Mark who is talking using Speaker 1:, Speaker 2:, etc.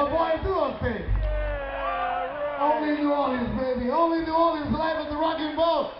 Speaker 1: My boy too. Only New Orleans, baby. Only New Orleans live at the Rocking Boat.